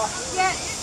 我先。